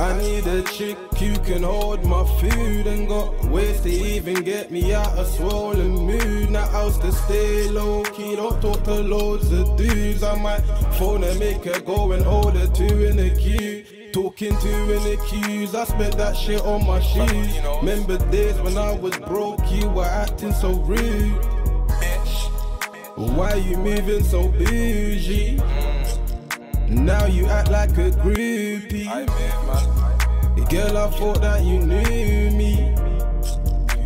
I need a chick who can hold my food and got ways to even get me out of swollen mood. Now house to stay low key, don't talk to loads of dudes. I might phone and make her go and hold her two in the queue. Talking to the queues, I spent that shit on my shoes. Remember days when I was broke, you were acting so rude. Why you moving so bougie? Now you act like a groupie. Girl, I thought that you knew me.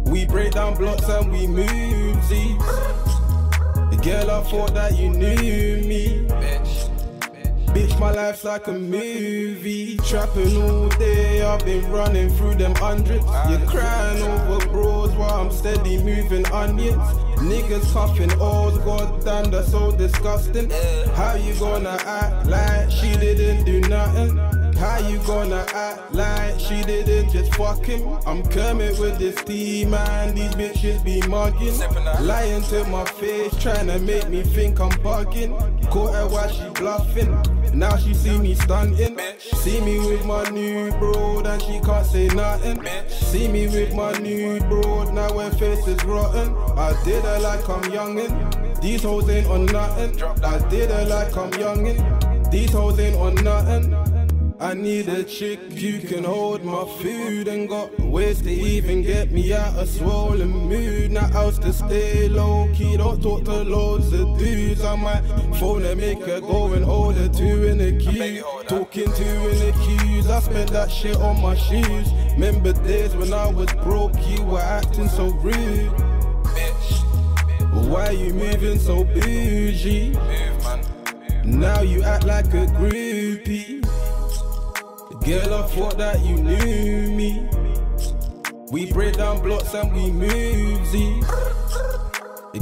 We break down blocks and we move Z. Girl, I thought that you knew me. Bitch, my life's like a movie. Trapping all day, I've been running through them hundreds. You're crying over bros while I'm steady moving onions. Niggas puffing O's, oh goddamn, that's so disgusting. How you gonna act like she didn't do nothing? How you gonna act like she didn't just fuck him? I'm coming with this tea, man. These bitches be mugging. Lying to my face, trying to make me think I'm bugging. Caught her while she bluffing. Now she see me stunting. See me with my new broad and she can't say nothing. See me with my new broad, now her face is rotten. I did her like I'm youngin'. These hoes ain't on nothing. I did her like I'm youngin'. These hoes ain't on nothing. I need a chick who can hold my food and got ways to even get me out of swollen mood. Now house to stay low key, don't talk to loads of dudes. I might phone and make her go and hold her two in the queue. Talking two in the queues, I spent that shit on my shoes. Remember days when I was broke, you were acting so rude. Why you moving so bougie? Now you act like a groupie. Girl, I thought that you knew me. We break down blocks and we move Z.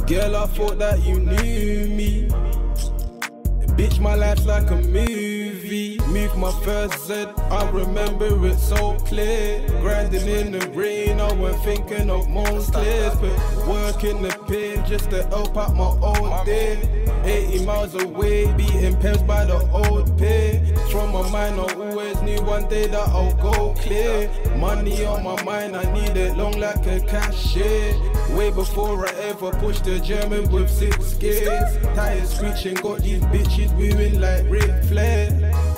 Girl, I thought that you knew me. Bitch, my life's like a movie. Move my first Z, I remember it so clear. Grinding in the rain, I went thinking of Moncler. But work in the pen just to help out my old day. 80 miles away, beating pens by the old pay. From my mind, I always knew one day that I'll go clear. Money on my mind, I need it long like a cashier. Way before I ever pushed a German with six gears. Tires screeching, got these bitches wooing like Ric Flair.